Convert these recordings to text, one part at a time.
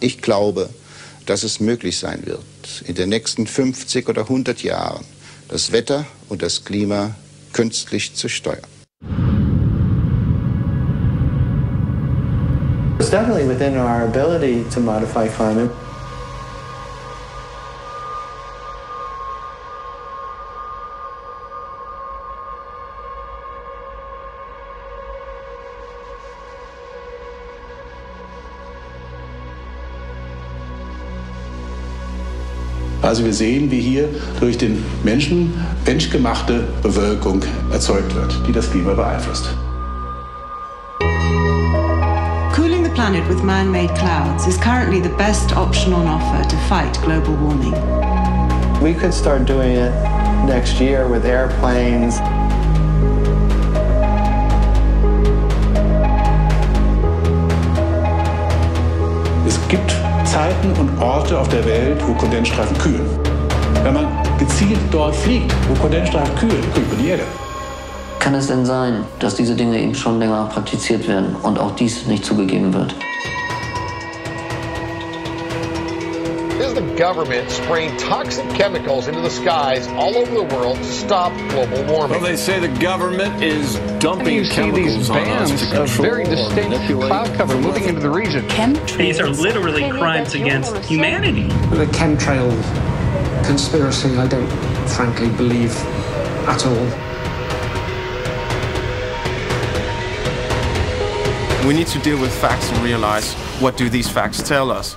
Ich glaube, dass es möglich sein wird, in den nächsten 50 oder 100 Jahren das Wetter und das Klima künstlich zu steuern. It's definitely within our ability to modify climate. Also wir sehen, wie hier durch den Menschen menschgemachte Bewölkung erzeugt wird, die das Klima beeinflusst. Cooling the planet with man-made clouds is currently the best option on offer to fight global warming. We could start doing it next year with airplanes. Es gibt Zeiten und Orte auf der Welt, wo Kondensstreifen kühlen. Wenn man gezielt dort fliegt, wo Kondensstreifen kühlen, kühlt man die Erde. Kann es denn sein, dass diese Dinge eben schon länger praktiziert werden und auch dies nicht zugegeben wird? Is the government spraying toxic chemicals into the skies all over the world to stop global warming. Well, they say the government is dumping you see chemicals these on us bands to of very distinct cloud cover moving into the region. These are literally crimes against humanity. The chemtrail conspiracy, I don't frankly believe at all. We need to deal with facts and realize what do these facts tell us.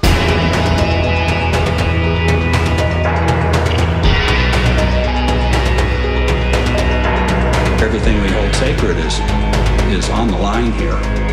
Everything we hold sacred is, is on the line here.